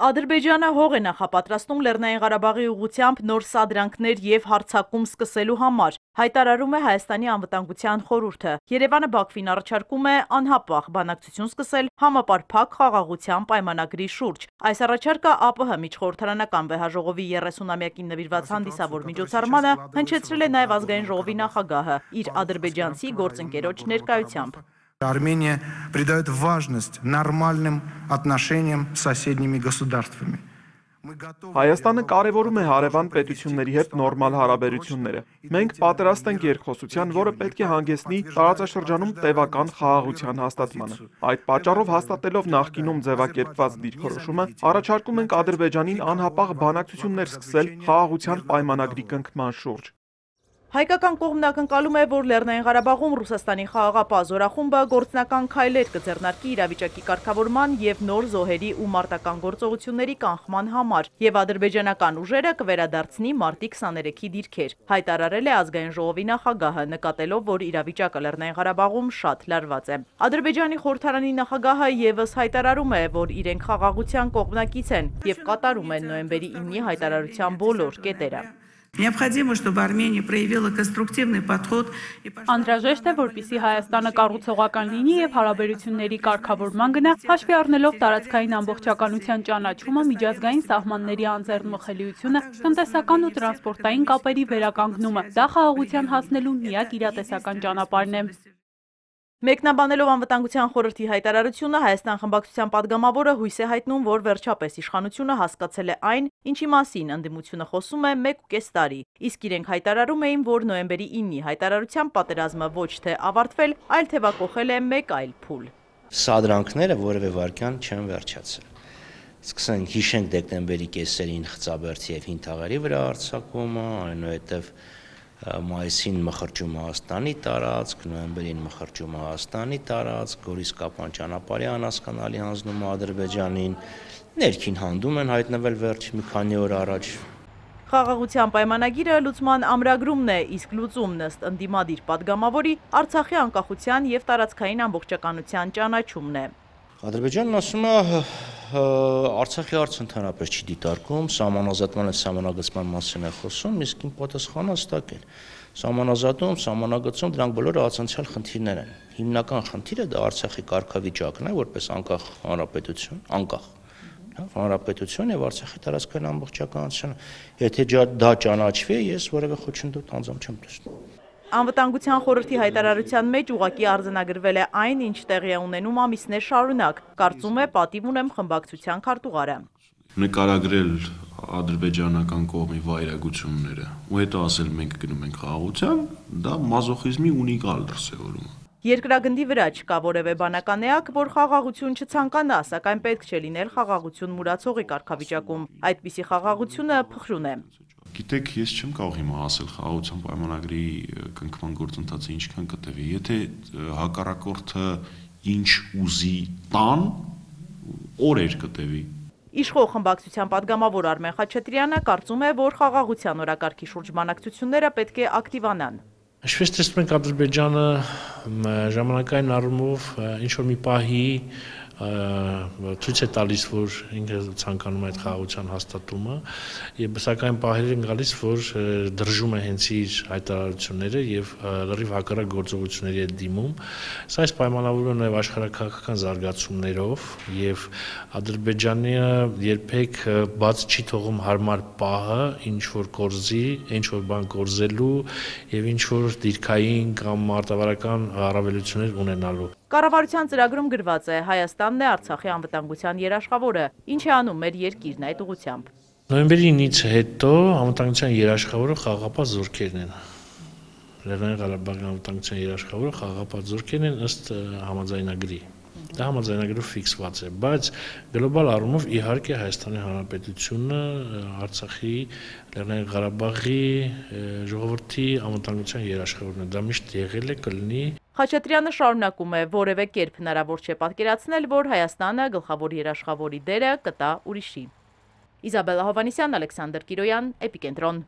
Ադրբեջանը հող է նախապատրաստում Լեռնային Ղարաբաղի ուղությամբ նոր սադրանքներ եւ հարցակում սկսելու համար, հայտարարում է Հայաստանի անվտանգության խորհուրդը։ Երևանը Բաքվին առաջարկում է անհապաղ բանակցություն սկսել համապարփակ խաղաղության պայմանագրի շուրջ։ Այս առաջարկը ԱՊՀ միջխորհրդարանական վեհաժողովի 30-ամյակին նվիրված հանդիսավոր միջոցառմանը հնչեցրել է նաև ազգային ժողովի նախագահը իր ադրբեջանցի գործընկերոջ ներկայությամբ։ Армения придает важность нормальным отношениям с соседними государствами. Հայաստանը կարևորում է հարևան պետությունների հետ նորմալ հարաբերությունները։ Մենք պատրաստ ենք երկխոսության, որը պետք է հանգեցնի տարածաշրջանում տևական խաղաղության հաստատմանը։ Այդ պատճառով հաստատելով նախկինում ձևակերպված դիրքորոշումը, առաջարկում ենք Ադրբեջանին անհապաղ բանակցություններ սկսել խաղաղության պայմանագրի կնքման շուրջ։ Հայկական կողմն ակնկալում է, որ Լեռնային Ղարաբաղում Ռուսաստանի խաղաղապահ զորախումբը գործնական քայլեր կձեռնարկի իրավիճակի կարգավորման եւ նոր զոհերի ու մարտական գործողությունների կանխման համար եւ ադրբեջանական ուժերը կվերադարձնի մարտի 23-ի դիրքեր։ Հայտարարել է ազգային ժողովի նախագահը, նկատելով, որ իրավիճակը Լեռնային Ղարաբաղում շատ լարված է։ Ադրբեջանի խորհրդարանի նախագահը եւս հայտարարում է, որ իրենք խաղաղության կողմնակից են եւ կատարում են նոյեմբերի 9-ի հայտարարության բոլոր կետերը։ Необходимо, чтобы Армения проявила конструктивный подход. Անհրաժեշտ է, որպիսի Հայաստանը կառուցողական լինի եւ հարաբերությունների կարգավորման գնա, հաշվի առնելով տարածքային ամբողջականության ճանաչումը, միջազգային սահմանների անձեռնմխելիությունը, տնտեսական ու տրանսպորտային կապերի վերականգնումը։ Դա խաղաղության հասնելու միակ իրատեսական ճանապարհն է։ Մեկնաբանելով անվտանգության խորհրդի հայտարարությունը Հայաստան խմբակցության падգամավորը հույս է հայտնում, որ վերջապես իշխանությունը հասկացել է այն, ինչի մասին ընդդիմությունը խոսում է 1.5 տարի։ Իսկ իրենք հայտարարում էին, որ նոեմբերի 9-ի հայտարարության պատերազմը ոչ թե ավարտվել, այլ թեվակողել է մեկ այլ փուլ։ Սա դրանքները որևէ վարքյան չեն վերջացել։ Սկսենք հիշենք դեկտեմբերի կեսերին Խծաբերդի եւ Հինթաղերի վրա արձակումը, այնուհետեւ մայիսին մխրճում Հայաստանի տարածք, նոյեմբերին մխրճում Հայաստանի տարածք, Գորիս Կապան ճանապարհի անհասկանալի հանձնում Ադրբեջանին, ներքին հանդում են հայտնվել վերջ մի քանի օր առաջ։ Խաղաղության պայմանագիրը լուծման ամրագրումն է, իսկ լուծումն ըստ ընդդիմադիր падգամավորի Արցախի անկախության եւ տարածքային ամբողջականության ճանաչումն է։ Ադրբեջանն ասում է Արցախի հարցը ընդհանրապես չի դիտարկում, սահմանազատման եւ սահմանագծման մասին է խոսում, իսկ իմ պատասխանը հստակ է։ Սահմանազատում, սահմանագծում դրանք բոլորը անցանցյալ խնդիրներ են։ Հիմնական խնդիրը դա Արցախի կարգավիճակն է, որպես անկախ հանրապետություն, անկախ հա, հանրապետություն եւ Արցախի տարածքային ամբողջականությունը։ Եթե դա ճանաչվի, ես որևէ խոչընդոտ անձամ չեմ տեսնում։ Անվտանգության խորհրդի հայտարարության մեջ ուղակի արձանագրվել է այն, ինչ տեղի է ունենում ամիսներ շարունակ, կարծում է պատիվ ունեմ խմբակցության քարտուղարը։ Նկարագրել ադրբեջանական կողմի վայրագությունները ու հետո ասել մենք գնում ենք խաղաղության, դա մազոխիզմի ունիկալ դրսևորում է։ Երկրագնդի վրա չկա որևէ բանական էակ, որ խաղաղություն չցանկանա, սակայն պետք չէ լինել խաղաղություն մուրացողի կարգավիճակում։ Այդպիսի խաղաղությունը փխրուն է։ Գիտեք, ես չեմ կարող հիմա ասել խաղաղության պայմանագրի կնքման գործընթացը ինչքան կտևի։ Եթե հակառակորդը ինչ ուզի տան, օրեր կտևի։ Իշխող խմբակցության падգամավոր Արմեն Խաչատրյանը կարծում է, որ խաղաղության օրակարգի շուրջ բանակցությունները պետք է ակտիվանան։ Ինչպես տեսնում ենք Ադրբեջանը ժամանակային առումով ինչ որ մի պահի ցույց է տալիս, որ ինքը ցանկանում է այդ խաղաղության հաստատումը, եւ սակայն պահեր են գալիս, որ դրժում է հենց իր հայտարարությունները եւ լրիվ հակառակ գործողությունների է դիմում։ Սա այս պայմանավորվում է նաեւ աշխարհակահաղական զարգացումներով եւ Ադրբեջանը երբեք բաց չի թողում հարմար պահը ինչ որ կորզի, ինչ որ բան կորզելու եւ ինչ որ դիրքային կամ մարտավարական առավելություններ ունենալու Կառավարության ծրագրում գրված է. Հայաստանն է Արցախի անվտանգության երաշխավորը, ինչ է անում մեր երկիրն այդ ուղությամբ։ Նոյեմբերի 9-ից հետո անվտանգության երաշխավորը խաղապահ զորքերն են։ Լեռնային Ղարաբաղի անվտանգության երաշխավորը խաղապահ զորքերն են ըստ համաձայնագրի դա համաձայնագրով ֆիքսված է, բայց գլոբալ առումով իհարկե Հայաստանի Հանրապետությունը Արցախի, Լեռնային Ղարաբաղի ժողովրդի անվտանգության երաշխավորն է, դա միշտ եղել է, կլինի Խաչատրյանը շարունակում է, որևէ կերպ հնարավոր չէ պատկերացնել, որ Հայաստանը գլխավոր երաշխավորի դերը կտա ուրիշի։ Իզաբելա Հովանիսյան, Ալեքսանդր Կիրոյան, Էպիկենտրոն։